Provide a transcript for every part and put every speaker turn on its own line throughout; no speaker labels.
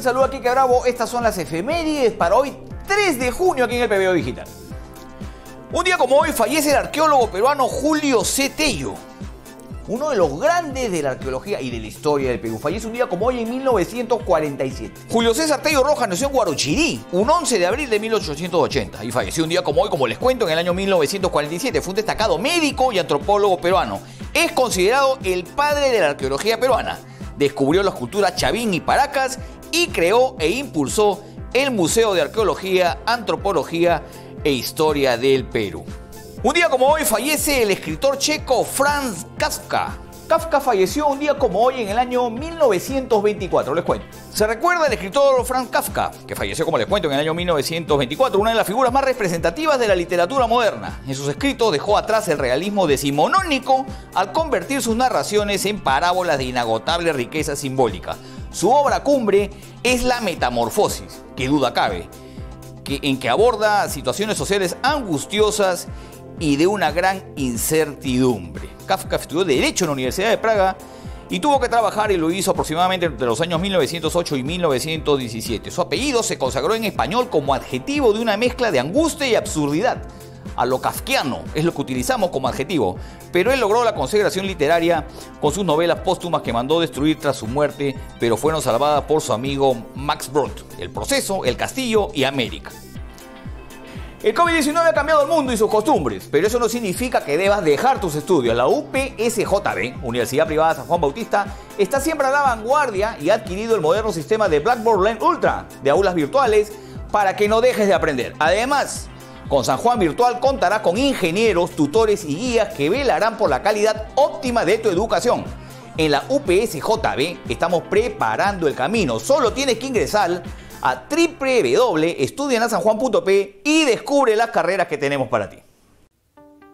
te saluda Kike Bravo. Estas son las efemérides para hoy, 3 de junio, aquí en el PBO Digital. Un día como hoy fallece el arqueólogo peruano Julio C. Tello, uno de los grandes de la arqueología y de la historia del Perú. Fallece un día como hoy en 1947. Julio César Tello Rojas nació en Guarochirí, un 11 de abril de 1880, y falleció un día como hoy, como les cuento, en el año 1947. Fue un destacado médico y antropólogo peruano. Es considerado el padre de la arqueología peruana descubrió las culturas Chavín y Paracas y creó e impulsó el Museo de Arqueología, Antropología e Historia del Perú. Un día como hoy fallece el escritor checo Franz Kafka, Kafka falleció un día como hoy en el año 1924, les cuento. Se recuerda el escritor Franz Kafka, que falleció como les cuento en el año 1924, una de las figuras más representativas de la literatura moderna. En sus escritos dejó atrás el realismo decimonónico al convertir sus narraciones en parábolas de inagotable riqueza simbólica. Su obra cumbre es La Metamorfosis, que duda cabe, que, en que aborda situaciones sociales angustiosas y de una gran incertidumbre. Kafka estudió Derecho en la Universidad de Praga y tuvo que trabajar y lo hizo aproximadamente entre los años 1908 y 1917. Su apellido se consagró en español como adjetivo de una mezcla de angustia y absurdidad. A lo kafkiano es lo que utilizamos como adjetivo, pero él logró la consagración literaria con sus novelas póstumas que mandó destruir tras su muerte, pero fueron salvadas por su amigo Max Brod, El proceso, El castillo y América. El COVID-19 ha cambiado el mundo y sus costumbres, pero eso no significa que debas dejar tus estudios. La UPSJB, Universidad Privada San Juan Bautista, está siempre a la vanguardia y ha adquirido el moderno sistema de Blackboard Learn Ultra de aulas virtuales para que no dejes de aprender. Además, con San Juan Virtual contará con ingenieros, tutores y guías que velarán por la calidad óptima de tu educación. En la UPSJB estamos preparando el camino. Solo tienes que ingresar a www.estudianasanjuan.p y descubre las carreras que tenemos para ti.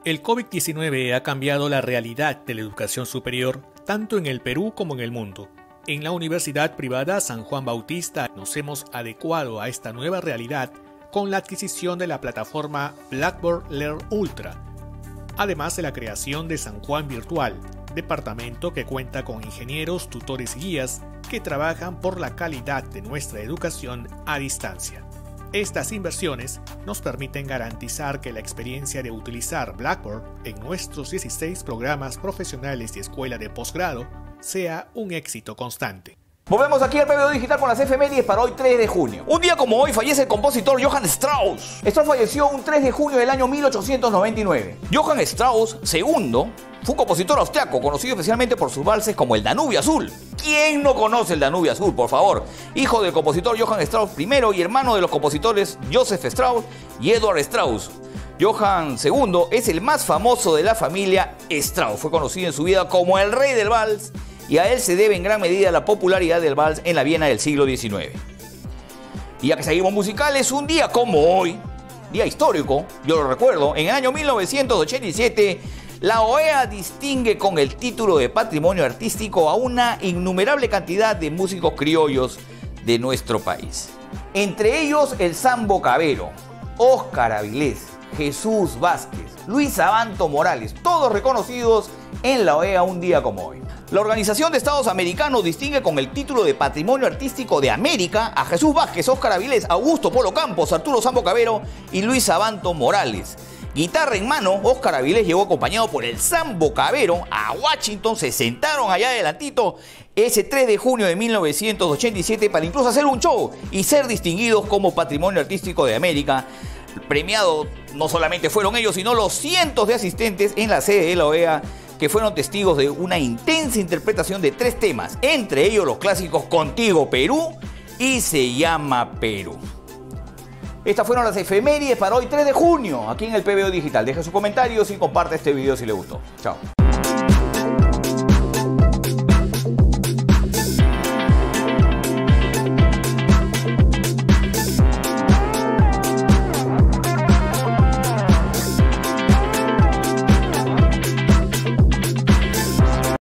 El COVID-19 ha cambiado la realidad de la educación superior tanto en el Perú como en el mundo. En la Universidad Privada San Juan Bautista nos hemos adecuado a esta nueva realidad con la adquisición de la plataforma Blackboard Learn Ultra, además de la creación de San Juan Virtual, departamento que cuenta con ingenieros, tutores y guías que trabajan por la calidad de nuestra educación a distancia. Estas inversiones nos permiten garantizar que la experiencia de utilizar Blackboard en nuestros 16 programas profesionales y escuela de posgrado sea un éxito constante.
Volvemos aquí al PBO Digital con las efemérides para hoy 3 de junio. Un día como hoy fallece el compositor Johann Strauss. Strauss falleció un 3 de junio del año 1899. Johann Strauss II fue un compositor austriaco conocido especialmente por sus valses como el Danubio Azul. ¿Quién no conoce el Danubio Azul, por favor? Hijo del compositor Johann Strauss I y hermano de los compositores Joseph Strauss y Edward Strauss. Johann II es el más famoso de la familia Strauss. Fue conocido en su vida como el rey del vals y a él se debe en gran medida la popularidad del vals en la Viena del siglo XIX. Y ya que seguimos musicales, un día como hoy, día histórico, yo lo recuerdo, en el año 1987, la OEA distingue con el título de patrimonio artístico a una innumerable cantidad de músicos criollos de nuestro país. Entre ellos el Sambo Cabero, Óscar Avilés, Jesús Vázquez, Luis Abanto Morales, todos reconocidos en la OEA un día como hoy. La Organización de Estados Americanos distingue con el título de Patrimonio Artístico de América a Jesús Vázquez, Óscar Avilés, Augusto Polo Campos, Arturo Sambo Cabero y Luis Abanto Morales. Guitarra en mano, Óscar Avilés llegó acompañado por el Sambo Cabero a Washington, se sentaron allá adelantito ese 3 de junio de 1987 para incluso hacer un show y ser distinguidos como Patrimonio Artístico de América. Premiado no solamente fueron ellos, sino los cientos de asistentes en la sede de la OEA que fueron testigos de una intensa interpretación de tres temas, entre ellos los clásicos Contigo Perú y Se llama Perú. Estas fueron las efemérides para hoy 3 de junio, aquí en el PBO Digital. Deja sus comentarios y comparte este video si le gustó. Chao.